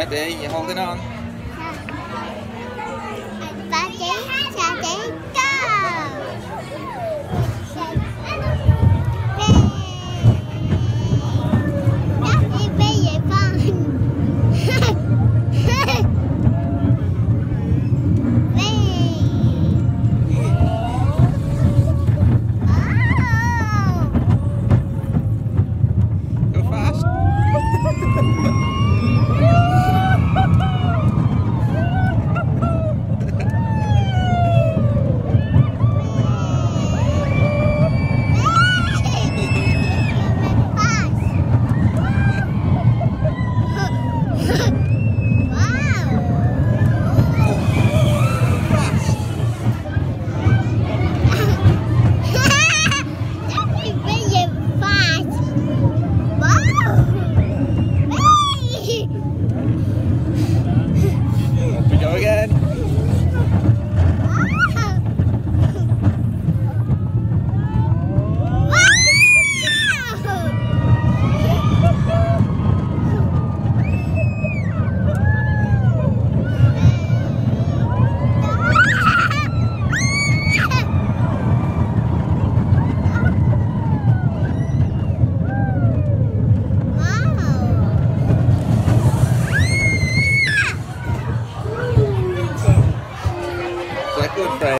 Ready? You're holding on. good friend.